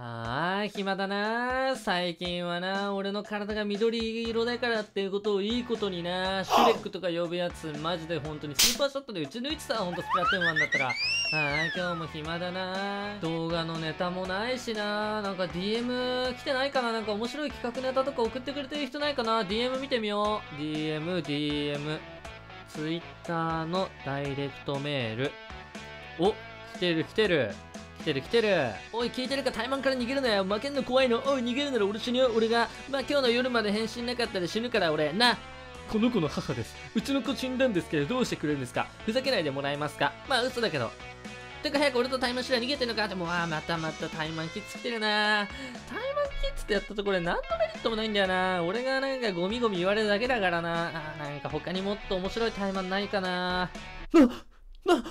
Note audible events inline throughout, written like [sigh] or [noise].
あー、暇だな最近はな、俺の体が緑色だからっていうことをいいことにな、シュレックとか呼ぶやつ、マジで本当にスーパーショットで打ち抜いてた、ほんとスプラトゥーン1だったら。あー、今日も暇だな動画のネタもないしななんか DM 来てないかな？なんか面白い企画ネタとか送ってくれてる人ないかな ?DM 見てみよう。DM、DM。Twitter のダイレクトメール。お、来てる来てる。来てる来てる。おい聞いてるかタイマンから逃げるなよ。負けんの怖いの。おい逃げるなら俺死ぬよ。俺がまあ今日の夜まで返信なかったら死ぬから俺。な。この子の母です。うちの子死んだんですけどどうしてくれるんですか？ふざけないでもらえますか？まあ嘘だけど。てか早く俺とタイマンしら逃げてんのか？ってもうあーまたまたタイマンキッズ来てるな。タイマンキッズってやったところで何のメリットもないんだよな。俺がなんかゴミゴミ言われるだけだからな。あーなんか他にもっと面白いタイマンないかな。な、な、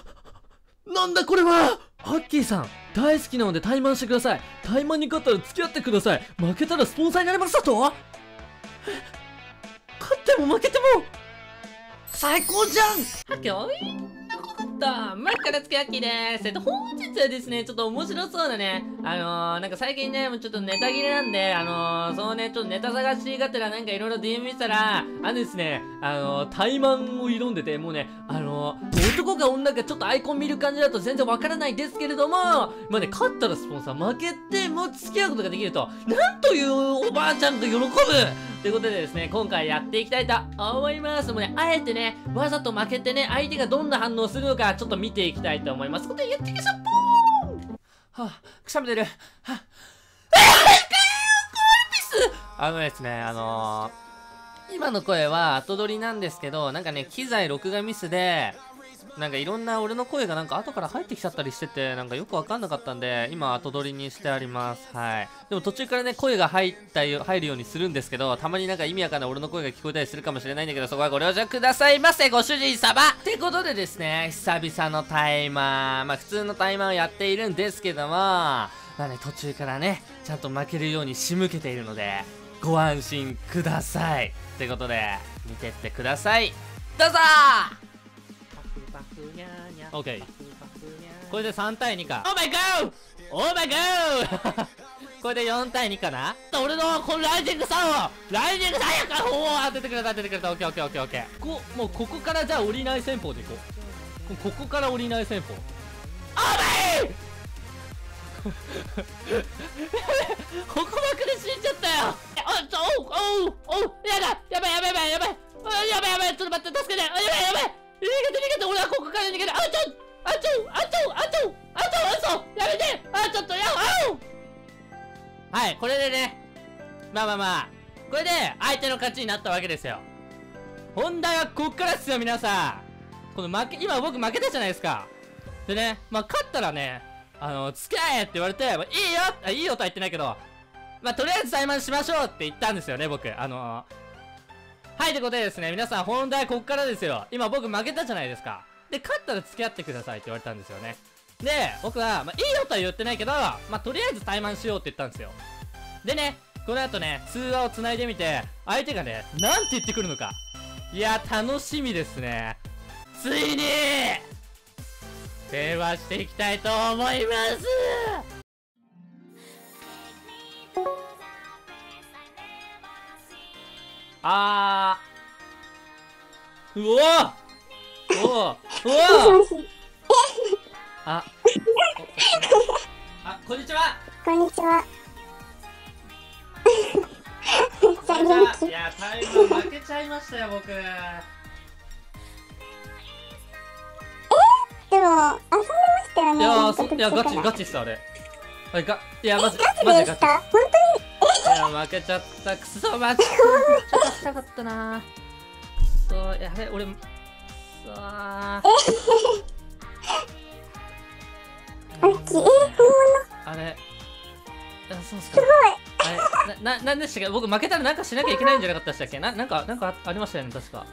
なんだこれは？ハッキーさん、大好きなので怠慢してください。怠慢に勝ったら付き合ってください。負けたらスポンサーになりますだと勝っても負けても最高じゃんはっきょいなことマッカラつけアッキーです。えっと、本日はですね、ちょっと面白そうなね、あのー、なんか最近ね、もうちょっとネタ切れなんで、あのー、そのね、ちょっとネタ探しがてらなんかいろいろ DM 見てたら、あのですね、あのー、怠慢を挑んでて、もうね、あの男か女かちょっとアイコン見る感じだと全然わからないですけれども、まあね、勝ったらスポンサー、負けても付き合うことができると、なんというおばあちゃんと喜ぶということでですね、今回やっていきたいと思います。もうね、あえてね、わざと負けてね、相手がどんな反応するのか、ちょっと見ていきたいと思います。ことでやっていきましょうポーンはぁ、くしゃみ出る。はぁ、えー、あのですね、あのー、今の声は後撮りなんですけど、なんかね、機材録画ミスで、なんかいろんな俺の声がなんか後から入ってきちゃったりしてて、なんかよくわかんなかったんで、今後撮りにしてあります。はい。でも途中からね、声が入ったよ、入るようにするんですけど、たまになんか意味わかんない俺の声が聞こえたりするかもしれないんだけど、そこはご了承くださいませ、ご主人様ってことでですね、久々のタイマー、まあ普通のタイマーをやっているんですけども、まあね、途中からね、ちゃんと負けるように仕向けているので、ご安心ください。ってことで、見てってください。どうぞ！オッケーこれで3対2か。 Oh my god oh my god これで4対2かな？俺のこのライジングさんをライジングさんやからおお当ててくれた当ててくれた。オッケーオッケーオッケーオッケーこもうここからじゃあ降りない戦法でいこうここから降りない戦法 [laughs] ほこばくで死んじゃったよ。あちょおうおうおうやだやばいやばいやばいやばい。やばいやばいちょっと待って助けて。やばいやばい。逃げて逃げて俺はここから逃げてあちょあちょあちょあちょあちょ嘘やめて。あちょっとやあおはいこれでね。まあまあまあ。これで相手の勝ちになったわけですよ。本題はこっからですよ皆さん。この負け今僕負けたじゃないですか。でねまあ勝ったらねあの付き合えって言われて、まあ、いいよあいいよとは言ってないけどまあとりあえず裁判しましょうって言ったんですよね僕あのはい、ということでですね、皆さん本題こっからですよ。今僕負けたじゃないですか。で、勝ったら付き合ってくださいって言われたんですよね。で、僕は、まあ、いいよとは言ってないけど、まあ、とりあえず怠慢しようって言ったんですよ。でね、この後ね、通話を繋いでみて、相手がね、なんて言ってくるのか。いや、楽しみですね。ついに電話していきたいと思います。あー。うおおおおあ、あ、こんにちは。こんにちは。いや、タイム負けちゃいましたよ、僕。いやいや、ガチ、ガチっす、あれ。あれ、が、いや、マジ、マジガチ。ですか？本いや、負けちゃった。くそ、マジ。ちょっとしたかったな。くそ、やべ、俺、くそー。当にアッキー、えー、本物あれ、あそうっすか。あれ、な、な、なんでしたっけ？僕負けたらなんかしなきゃいけないんじゃなかったでしたっけ？な、なんか、なんかあありましたよね、確か。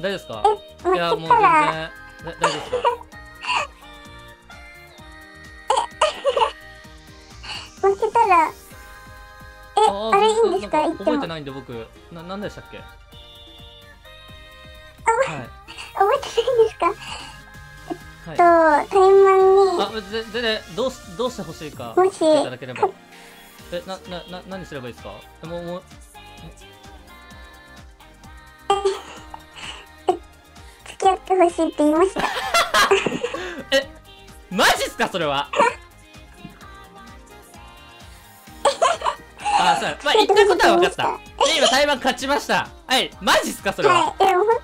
大丈夫ですか？いや、もう全然、だ大丈夫ですか？[laughs] 負けたら、え、ーあれいいんですか？覚えてないんで僕、な、なんでしたっけ？はい。覚えてないんですか？と、タイマンあぜ全然どどうしてほしいかもし。いただければ。えななな何すればいいですか？えもうもうってほしいって言いました。[laughs] えマジっすかそれは？[laughs] あそうまあ言ったことは分かった。で今台湾勝ちました。はいマジっすかそれは、はい、でも本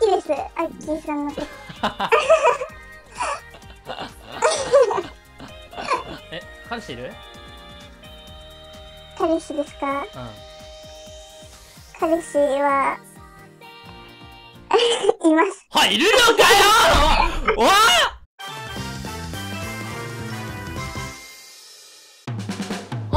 当に好きです。アッキーさんのこと。[laughs] え彼氏いる？彼氏ですか？うん。彼氏は、います。はいいるのかよ！おわ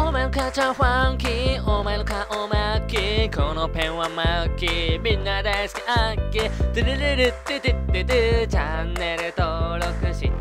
お前の母ちゃんファンキー。お前の顔マッキーこのペンはマッキーみんな大好き。アッキー。ドゥルルルドゥドゥドゥドゥチャンネル登録して